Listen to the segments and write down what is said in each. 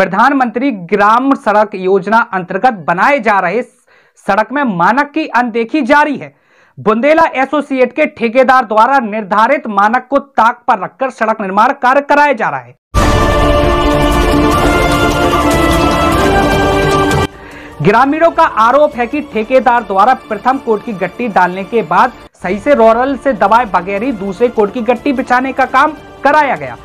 प्रधानमंत्री ग्राम सड़क योजना अंतर्गत बनाए जा रहे सड़क में मानक की अनदेखी जारी है। बुंदेला एसोसिएट के ठेकेदार द्वारा निर्धारित मानक को ताक पर रखकर सड़क निर्माण कार्य कराया जा रहा है। ग्रामीणों का आरोप है कि ठेकेदार द्वारा प्रथम कोट की गट्टी डालने के बाद सही से रोरल से दबाए बगैर ही दूसरे कोट की गट्टी बिछाने का काम कराया गया।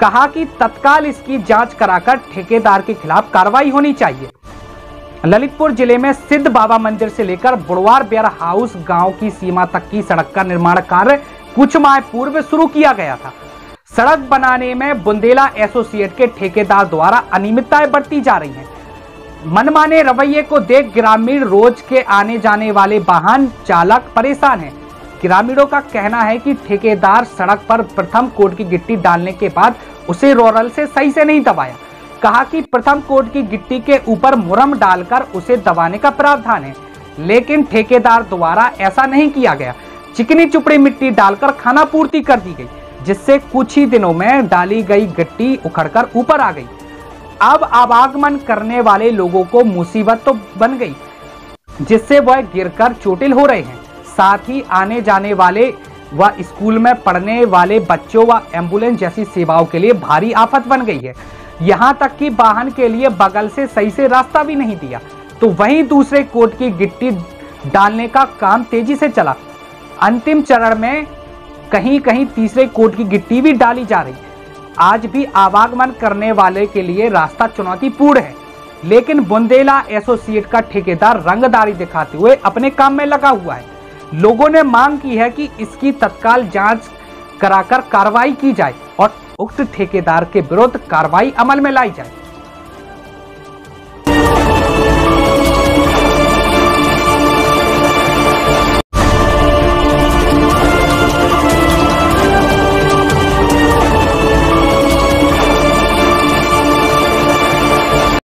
कहा कि तत्काल इसकी जाँच कराकर ठेकेदार के खिलाफ कार्रवाई होनी चाहिए। ललितपुर ज़िले में सिद्ध बाबा मंदिर से लेकर बुड़वार बेयर हाउस गाँव की सीमा तक की सड़क का निर्माण कार्य कुछ माह पूर्व शुरू किया गया था। सड़क बनाने में बुंदेला एसोसिएट के ठेकेदार द्वारा अनियमितताएँ बढ़ती जा रही हैं। मनमाने रवैये को देख ग्रामीण रोज के आने जाने वाले वाहन चालक परेशान हैं। ग्रामीणों का कहना है कि ठेकेदार सड़क पर प्रथम कोट की गिट्टी डालने के बाद उसे रोरल से सही से नहीं दबाया। कहा कि प्रथम कोट की गिट्टी के ऊपर मुरम डालकर उसे दबाने का प्रावधान है, लेकिन ठेकेदार द्वारा ऐसा नहीं किया गया। चिकनी चुपड़ी मिट्टी डालकर खाना पूर्ति कर दी गई, जिससे कुछ ही दिनों में डाली गई गिट्टी उखड़कर ऊपर आ गई। अब आवागमन करने वाले लोगों को मुसीबत तो बन गई, जिससे वह गिरकर चोटिल हो रहे हैं। साथ ही आने जाने वाले व स्कूल में पढ़ने वाले बच्चों व एंबुलेंस जैसी सेवाओं के लिए भारी आफत बन गई है। यहाँ तक कि वाहन के लिए बगल से सही से रास्ता भी नहीं दिया। तो वहीं दूसरे कोट की गिट्टी डालने का काम तेज़ी से चला। अंतिम चरण में कहीं कहीं तीसरे कोट की गिट्टी भी डाली जा रही। आज भी आवागमन करने वाले के लिए रास्ता चुनौतीपूर्ण है। लेकिन बुंदेला एसोसिएट का ठेकेदार रंगदारी दिखाते हुए अपने काम में लगा हुआ है। लोगों ने मांग की है कि इसकी तत्काल जाँच कराकर कार्रवाई की जाए और उक्त ठेकेदार के विरुद्ध कार्रवाई अमल में लाई जाए।